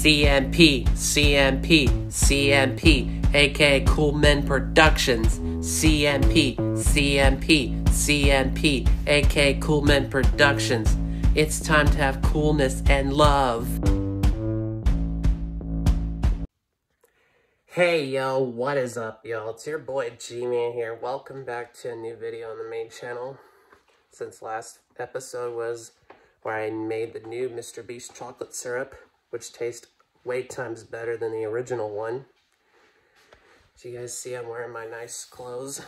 CMP, CMP, CMP, aka Cool Men Productions. CMP, CMP, CMP, aka Cool Men Productions. It's time to have coolness and love. Hey yo, what is up y'all? It's your boy G-Man here. Welcome back to a new video on the main channel. Since last episode was where I made the new Mr. Beast chocolate syrup, which tastes way times better than the original one. So you guys see I'm wearing my nice clothes.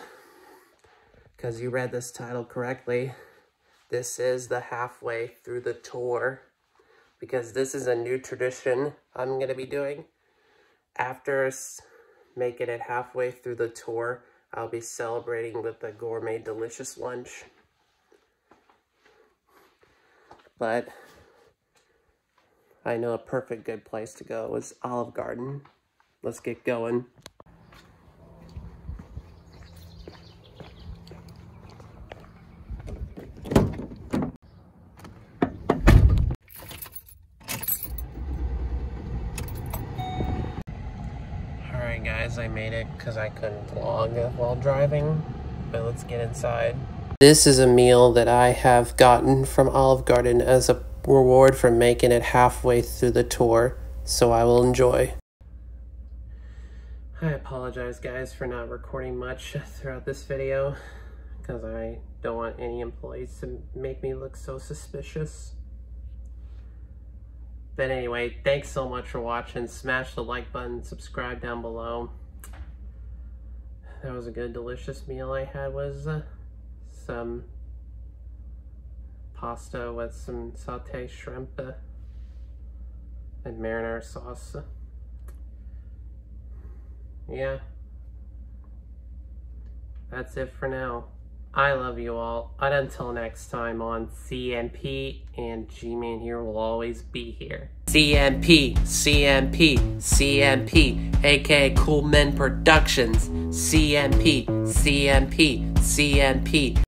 Because you read this title correctly. This is the halfway through the tour. Because this is a new tradition I'm going to be doing. After making it halfway through the tour, I'll be celebrating with a gourmet delicious lunch. But I know a perfect good place to go is Olive Garden. Let's get going. Alright guys, I made it because I couldn't vlog while driving, but let's get inside. This is a meal that I have gotten from Olive Garden as a reward for making it halfway through the tour, so I will enjoy. I apologize guys for not recording much throughout this video, because I don't want any employees to make me look so suspicious. But anyway, thanks so much for watching. Smash the like button, subscribe down below. That was a good, delicious meal I had was uh, some pasta with some sauteed shrimp uh, and marinara sauce. Yeah. That's it for now. I love you all. And until next time on CMP and G-Man here will always be here. CMP, CMP, CMP, aka Cool Men Productions. CMP, CMP, CMP.